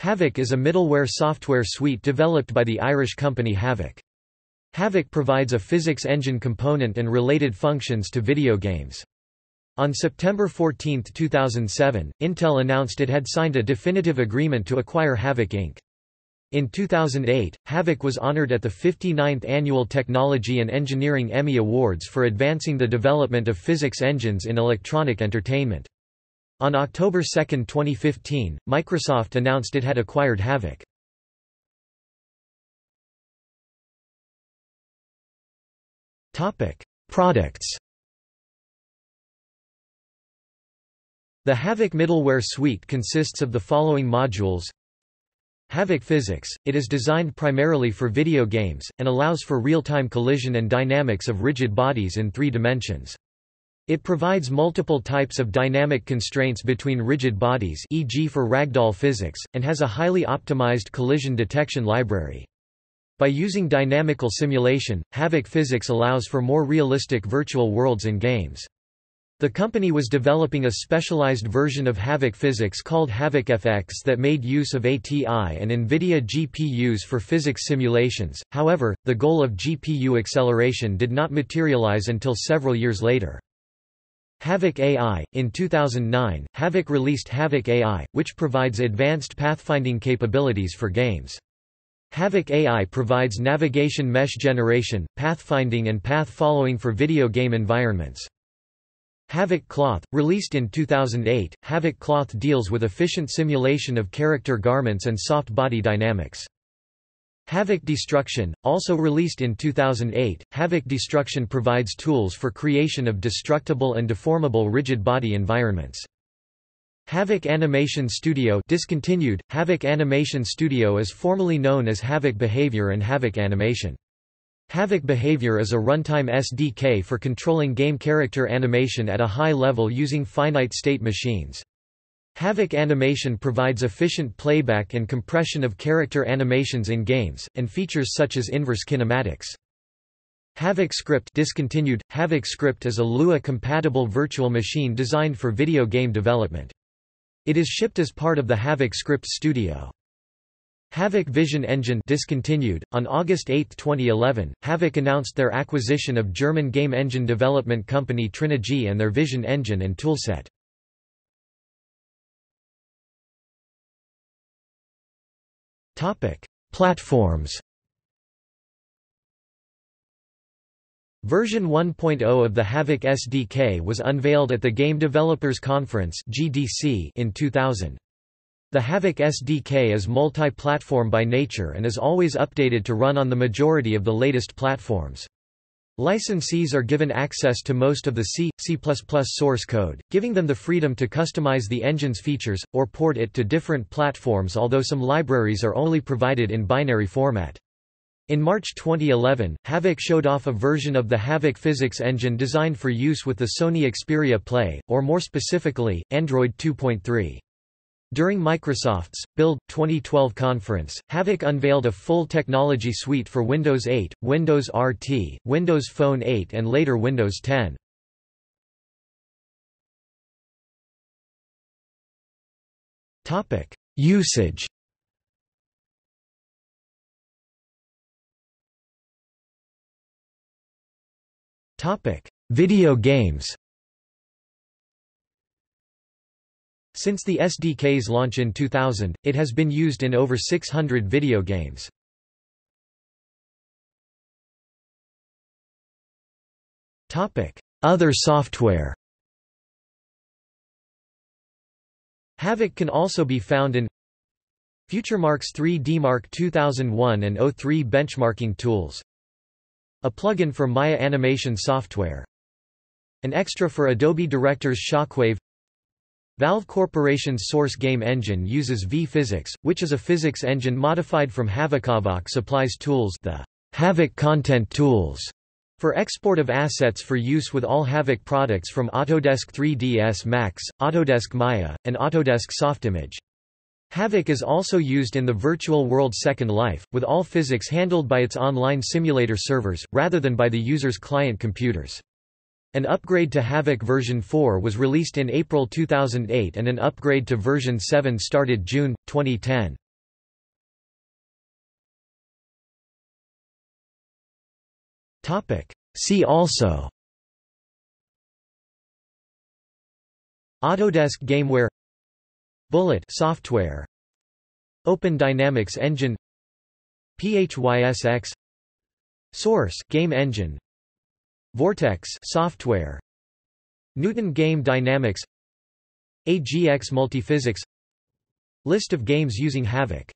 Havok is a middleware software suite developed by the Irish company Havok. Havok provides a physics engine component and related functions to video games. On September 14, 2007, Intel announced it had signed a definitive agreement to acquire Havok Inc. In 2008, Havok was honored at the 59th Annual Technology and Engineering Emmy Awards for advancing the development of physics engines in electronic entertainment. On October 2, 2015, Microsoft announced it had acquired Havok. Products The Havok middleware suite consists of the following modules Havok Physics, it is designed primarily for video games, and allows for real-time collision and dynamics of rigid bodies in three dimensions. It provides multiple types of dynamic constraints between rigid bodies e.g. for ragdoll physics, and has a highly optimized collision detection library. By using dynamical simulation, Havok Physics allows for more realistic virtual worlds and games. The company was developing a specialized version of Havok Physics called Havok FX that made use of ATI and NVIDIA GPUs for physics simulations, however, the goal of GPU acceleration did not materialize until several years later. Havok AI In 2009, Havok released Havok AI, which provides advanced pathfinding capabilities for games. Havok AI provides navigation mesh generation, pathfinding and path following for video game environments. Havok Cloth, released in 2008, Havok Cloth deals with efficient simulation of character garments and soft body dynamics. Havok Destruction, also released in 2008, Havok Destruction provides tools for creation of destructible and deformable rigid body environments. Havok Animation Studio discontinued. Havok Animation Studio is formerly known as Havok Behavior and Havok Animation. Havok Behavior is a runtime SDK for controlling game character animation at a high level using finite state machines. Havok Animation provides efficient playback and compression of character animations in games, and features such as inverse kinematics. Havok Script discontinued. Havok Script is a Lua-compatible virtual machine designed for video game development. It is shipped as part of the Havok Script Studio. Havok Vision Engine discontinued. On August 8, 2011, Havok announced their acquisition of German game engine development company Trinigy and their Vision Engine and toolset. Platforms Version 1.0 of the Havok SDK was unveiled at the Game Developers Conference (GDC) in 2000. The Havok SDK is multi-platform by nature and is always updated to run on the majority of the latest platforms. Licensees are given access to most of the C, C++ source code, giving them the freedom to customize the engine's features, or port it to different platforms although some libraries are only provided in binary format. In March 2011, Havok showed off a version of the Havok physics engine designed for use with the Sony Xperia Play, or more specifically, Android 2.3. During Microsoft's Build 2012 conference, Havok unveiled a full technology suite for Windows 8, Windows RT, Windows Phone 8 and later Windows 10. Topic: Usage. Topic: Video games. Since the SDK's launch in 2000, it has been used in over 600 video games. Other software Havok can also be found in FutureMark's 3D Mark 2001 and 03 benchmarking tools. A plugin for Maya animation software. An extra for Adobe Director's Shockwave Valve Corporation's Source Game Engine uses V-Physics, which is a physics engine modified from Havok supplies tools the Havok Content Tools for export of assets for use with all Havok products from Autodesk 3ds Max, Autodesk Maya, and Autodesk Softimage. Havok is also used in the virtual world Second Life, with all physics handled by its online simulator servers, rather than by the user's client computers. An upgrade to Havok version 4 was released in April 2008 and an upgrade to version 7 started June, 2010. See also Autodesk Gameware Bullet software Open Dynamics Engine PHYSX Source Game Engine Vortex software Newton Game Dynamics AGX Multiphysics List of games using Havok